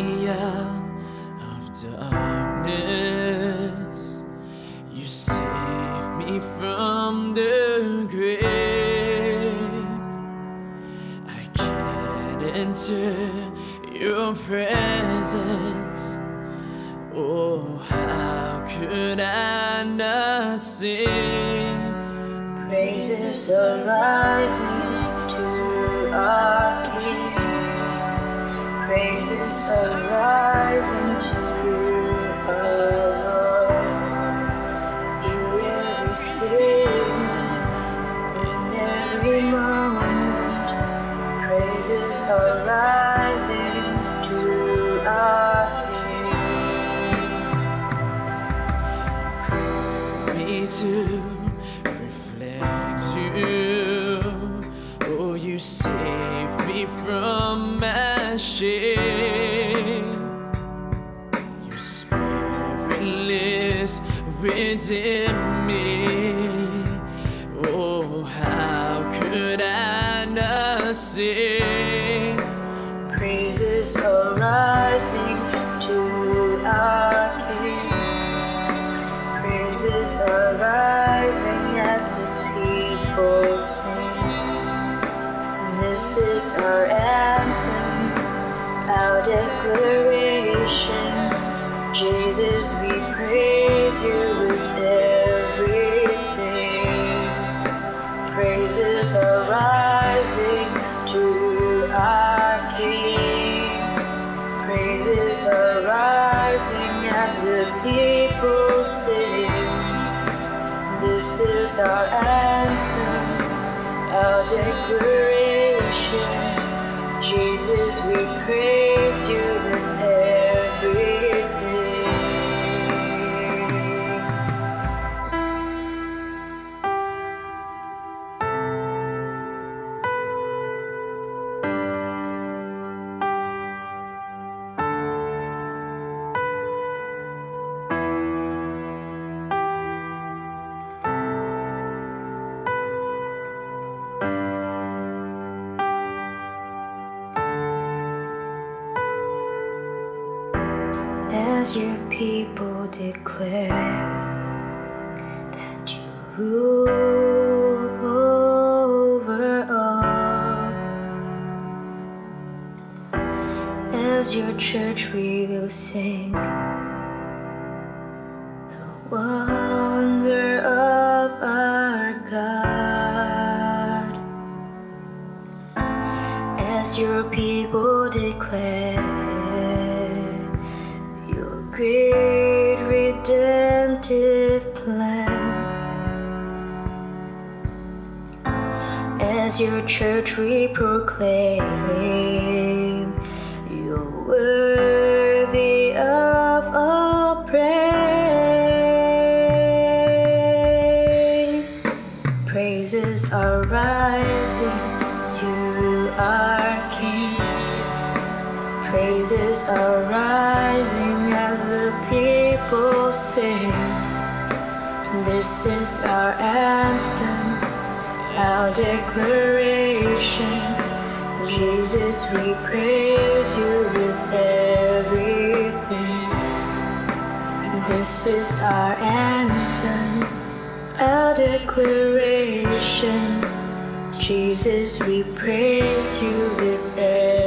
out of darkness. You saved me from the grave. I can't enter your presence. Oh, how could I not sing? Praises are rising to our King. Praises are rising to our Lord. In every season, in every moment, praises are rising to our King. me to reflect you. Oh, you saved me from Your spirit lives within me. Oh, how could I not sing? Praises are rising to our King. Praises are rising as the people sing. This is our anthem, our declaration. Jesus, we praise you with everything. Praises are rising to our King. Praises are rising as the people sing. This is our anthem, our declaration. Jesus, we praise you As your people declare that you rule over all. As your church we will sing the wonder of our God. As your people declare great redemptive plan. As your church we proclaim, you're worthy of all praise. Praises are rising to our King. Praises are rising sing. This is our anthem, our declaration. Jesus, we praise you with everything. This is our anthem, our declaration. Jesus, we praise you with everything.